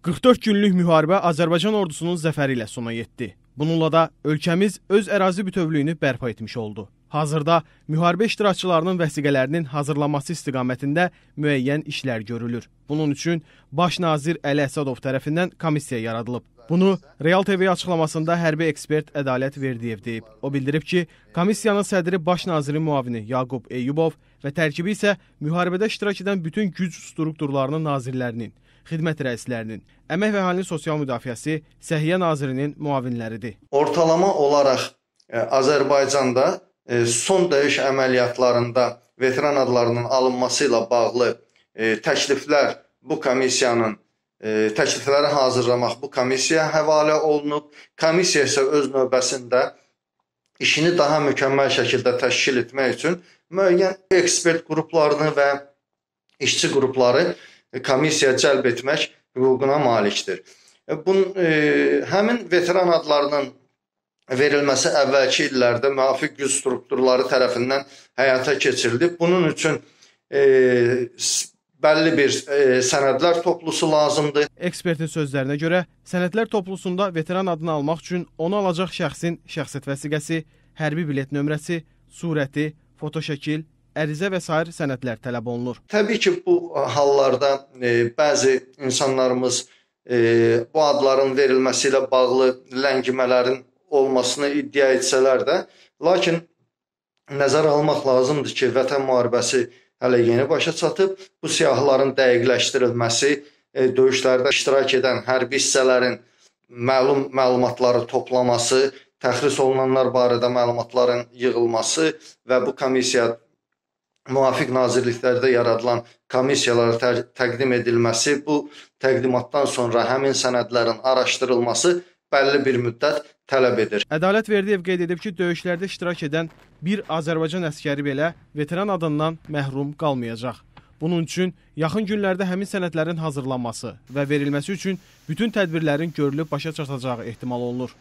44 günlük müharibə Azərbaycan ordusunun zəfəri ilə sona yetdi. Bununla da ölkəmiz öz ərazi bütövlüyünü bərpa etmiş oldu. Hazırda müharibə iştirakçılarının vəsiqələrinin hazırlanması istiqamətində müəyyən işlər görülür. Bunun üçün Baş nazir Əli Əsədov tərəfindən komissiya yaradılıb. Bunu Real TV açıqlamasında hərbi ekspert Ədalət Verdiyev deyib. O bildirib ki, komissiyanın sədri Baş nazirin müavini Yaqub Eyyubov və tərkibi isə müharibədə iştirak edən bütün güc strukturlarının nazirlərinin, xidmət rəislərinin, Əmək və Əhalinin Sosial Müdafiəsi Səhiyyə Nazirinin müavinləridir. Ortalama olaraq e, Azərbaycanda e, son döyüş əməliyyatlarında veteran adlarının alınması ilə bağlı e, təkliflər bu komissiyanın təklifləri hazırlamaq bu komissiyaya həvalə olunub. Komissiya isə öz növbəsində işini daha mükəmməl şəkildə təşkil etmək üçün müəyyən ekspert qruplarını və işçi qrupları komissiyaya cəlb etmək hüququna malikdir. E, Bunun e, həmin veteran adlarının verilməsi əvvəlki illərdə müvafiq güc strukturları tərəfindən həyata keçirilib. Bunun üçün e, bəlli bir e, sənədlər toplusu lazımdır. Ekspertin sözlərinə görə, sənədlər toplusunda veteran adını almaq üçün onu alacaq şəxsin şəxsiyyət vəsiqəsi, hərbi bilet nömrəsi, surəti, fotoşəkil, ərizə və sair sənədlər tələb olunur. Təbii ki, bu hallarda e, bəzi insanlarımız e, bu adların verilməsi ilə bağlı ləngimələrin olmasını iddia etsələr də, lakin nəzərə almaq lazımdır ki, Vətən müharibəsi hələ yeni başa çatıb. Bu siyahıların dəqiqləşdirilməsi, e, döyüşlərdə iştirak edən hərbi hissələrin məlum məlumatları toplaması, təxris olunanlar barədə məlumatların yığılması və bu komissiya müvafiq nazirliklərdə yaradılan komissiyalara təqdim edilməsi, bu təqdimatdan sonra həmin sənədlərin araşdırılması bəlli bir müddət tələb edir. Ədalət Verdiyev qeyd edib ki, döyüşlərdə iştirak edən bir Azərbaycan əskəri belə veteran adından məhrum qalmayacaq. Bunun üçün yaxın günlərdə həmin sənədlərin hazırlanması və verilməsi üçün bütün tədbirlərin görülüb başa çatacağı ehtimal olunur.